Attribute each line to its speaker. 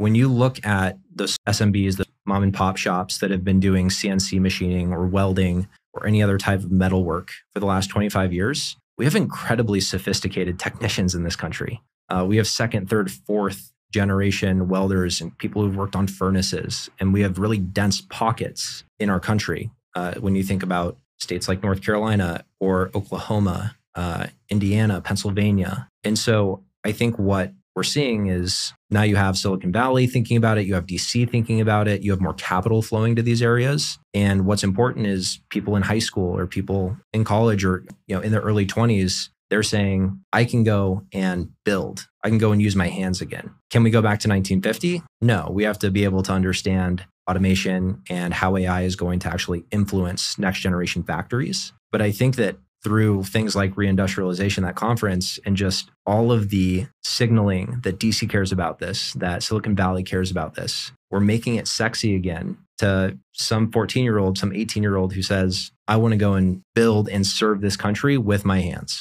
Speaker 1: when you look at those SMBs, the mom and pop shops that have been doing CNC machining or welding or any other type of metal work for the last 25 years, we have incredibly sophisticated technicians in this country. Uh, we have second, third, fourth generation welders and people who've worked on furnaces. And we have really dense pockets in our country. Uh, when you think about states like North Carolina or Oklahoma, uh, Indiana, Pennsylvania. And so I think what we're seeing is now you have Silicon Valley thinking about it, you have DC thinking about it, you have more capital flowing to these areas. And what's important is people in high school or people in college or you know in their early 20s they're saying, I can go and build. I can go and use my hands again. Can we go back to 1950? No, we have to be able to understand automation and how AI is going to actually influence next generation factories. But I think that through things like reindustrialization, that conference, and just all of the signaling that DC cares about this, that Silicon Valley cares about this, we're making it sexy again to some 14 year old, some 18 year old who says, I want to go and build and serve this country with my hands.